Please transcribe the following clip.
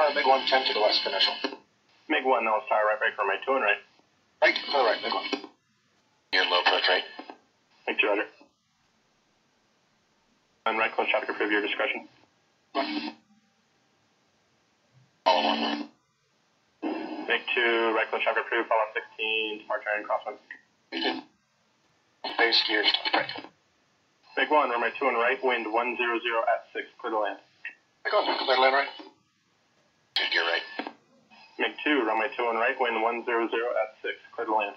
Uh, MiG one, 10 to the west, initial. MiG 1, North Star, right break, my 2 and right. Right, to the right, MiG one. You're low approach right. Thank you, roger. And right close traffic approve your discretion. All one. MiG 2, right close traffic approve, follow 16, smart turn, crosswind. Base gears, right. MiG 1, runway 2 and right, wind 100 at 6, clear to land. MiG one, clear to land right. 2, runway 2 and right, wind 100 at 6, clear to land.